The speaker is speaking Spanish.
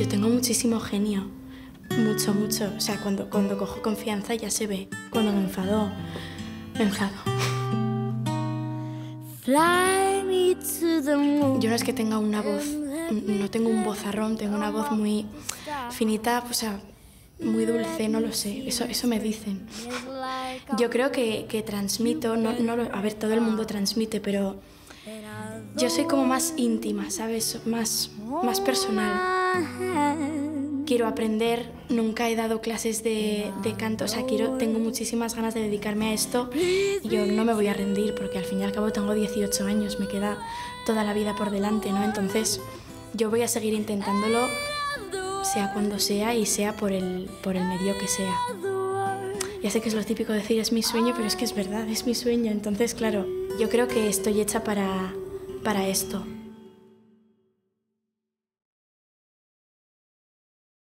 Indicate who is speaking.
Speaker 1: Yo tengo muchísimo genio. Mucho, mucho. O sea, cuando, cuando cojo confianza ya se ve. Cuando me enfado, me enfado. Yo no es que tenga una voz, no tengo un vozarrón, tengo una voz muy finita, o sea, muy dulce, no lo sé, eso, eso me dicen. Yo creo que, que transmito, no, no, a ver, todo el mundo transmite, pero yo soy como más íntima, ¿sabes? Más, más personal. Quiero aprender, nunca he dado clases de, de, canto, o sea, quiero, tengo muchísimas ganas de dedicarme a esto yo no me voy a rendir porque al fin y al cabo tengo 18 años, me queda toda la vida por delante, ¿no? Entonces yo voy a seguir intentándolo, sea cuando sea y sea por el, por el medio que sea. Ya sé que es lo típico decir es mi sueño, pero es que es verdad, es mi sueño. Entonces, claro, yo creo que estoy hecha para, para esto.